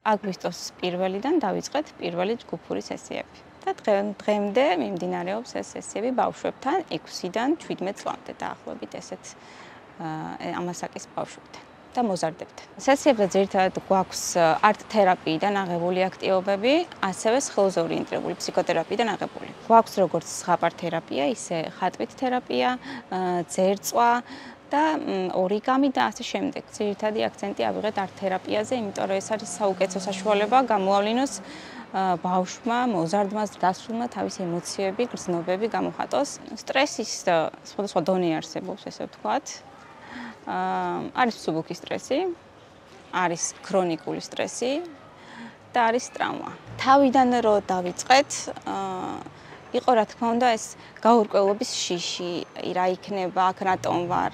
აგვისტოს პირველიდან დავიწყეთ პირველი ჯგუფური სესიები. და დღემდე მიმდინარეობს ეს სესიები ბავშვებთან 6-დან 17 წლამდე დაახლოებით ესეთ ამასაკის ბავშვებთან და მოზარდებთან. სესიებზე ძირითადად გვაქვს არტ თერაპიიდან აღებული აქტივობები, ასევე სხეულზე ორიენტირებული ფსიქოთერაპიიდან აღებული. გვაქვს როგორც ზღაპარ თერაპია, ისე ხატვით თერაპია, ძერწვა, და ორიგამი და ასე შემდეგ. ძირითადი აქცენტი ავიღეთ არტ თერაპიაზე, იმიტომ რომ ეს არის საუკეთესო საშუალება გამოავლინოს ბავშვმა, მოზარდმა, დასრულმა თავის ემოციები, გრძნობები გამოხატოს. სტრესის სხვადასხვა დონე არსებობს, ესე ვთქვათ. აა არის სუბუქი სტრესი, არის ქრონიკული სტრესი და არის ტრავმა. თავიდან რო დავიწყეთ, აა იყო რა თქმა უნდა ეს გაურკვევლობის შიში, რა იქნება, აქ რატომ ვარ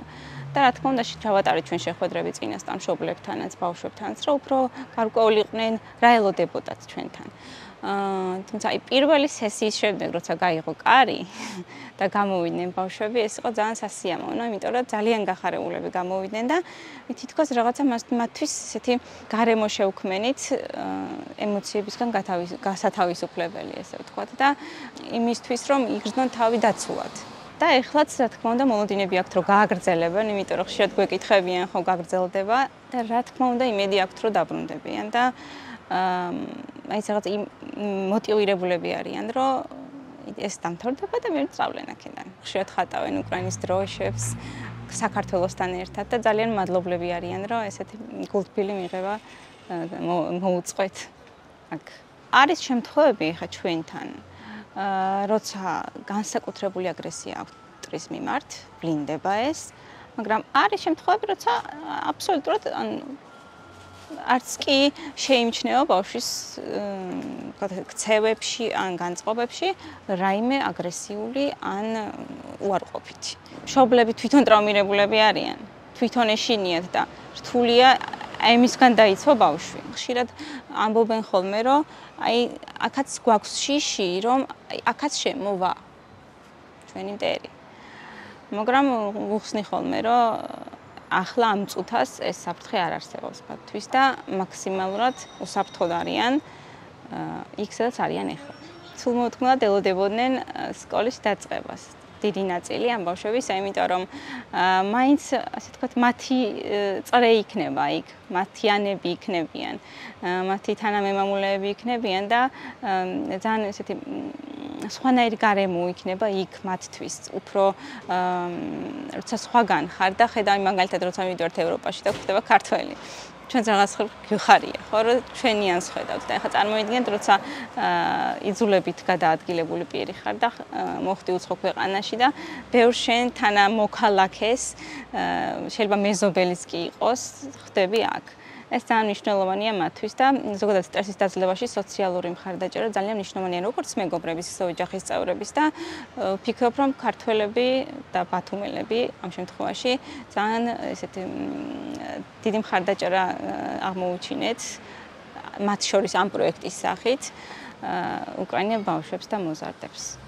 და რა თქმა უნდა შევატარეთ ჩვენ შეხვედრები წინასწარ მშობლებთანაც, ბავშვებთანაც, რომ უფრო გარკვეული იყვნენ, რა ელოდებოდათ ჩვენთან. აა თუმცა აი პირველი სესიის შემდეგ როცა გაიღო კარი და გამოვიდნენ ბავშვები, ეს იყო ძალიან სასიამოვნო, იმიტომ რომ ძალიან გახარებულები გამოვიდნენ და თითქოს რაღაცა მათთვის ესეთი გარემო შეუქმენით ემოციებისგან გასათავისუფლებელი, ესე ვთქვათ და იმისთვის რომ იგრძნონ თავი დაცულად. და ეხლაც რა თქმა უნდა მოლოდინები აქვთ რომ გააგრძელებენ, იმიტომ რომ ხშირად გვეკითხებიან ხო გაგრძელდება და რა თქმა უნდა იმედი აქვთ რომ დაბრუნდებიან და აი რაღაც იმ მოტივირებულები არიან, რომ ეს დამთავრდება და მე ვწავლენ აქედან. ხშირად ხატავენ უკრაინის დროშებს საქართველოსთან ერთად და ძალიან მადლობლები არიან, რომ ესეთი გულთბილი მიღება მოუწყვეთ აქ. არის შემთხვევები ხა ჩვენთან, როცა განსაკუთრებული აგრესია აქვს ტრის მიმართ, ვლინდება ეს, მაგრამ არის შემთხვევები, როცა აბსოლუტურად ან არც კი შეიმჩნევა ბავშვის ქცევებში ან განწყობებში რაიმე აგრესიული ან უარყოფითი. მშობლები თვითონ ტრაუმირებულები არიან, თვითონ ეშინიათ და რთულია აიმისგან დაიცვა ბავშვი. ხშირად ამბობენ ხოლმე, რომ აი აქაც გვაქვს შიში, რომ აი აქაც შემოვა ჩვენი მტერი. მაგრამ უხსნი ხოლმე, რომ ახლა ამ წუთას ეს საფრთხე არ არსებობს ბათთვის და მაქსიმალურად უსაფრთხოდ არიან იქ სადაც არიან ახლა. თუ მოთქმულად ელოდებოდნენ სკოლის დაწყებას. დიდი ნაწილი ამ ბავშვების, იმიტომ რომ მაინც ასე თქვათ მათი წრე იქნება იქ, მათიანები იქნებიან, მათი თანამემამულეები იქნებიან და ძალიან ესეთი სხვანაირი გარემო იქნება იქ მათთვის. უფრო როცა სხვაგან ხარ და ხედავ მაგალითად როცა მივიდივართ ევროპაში და ხდება ქართველი. ჩვენ რაღაც ხარია ხო? რომ ჩვენიან შედავთ და ეხლა წარმოიდგინეთ როცა იძულებით გადაადგილებული პირი ხარ და მოხდი უცხო ქვეყანაში და ბევრ შენ თანა მოქალაქეს შეიძლება მეზობელიც კი იყოს ხდები აქ ეს ძალიან მნიშვნელოვანია მათთვის და ზოგადად სტრესის დაძლევაში სოციალური მხარდაჭერა ძალიან მნიშვნელოვანია როგორც მეგობრების, ისე ოჯახის წევრების და ვფიქრობ რომ ქართველები და ბათუმელები ამ შემთხვევაში ძალიან ესეთი დიდი მხარდაჭერა აღმოუჩინეთ მათ შორის ამ პროექტის სახით უკრაინა ბავშვებს და მოზარდებს.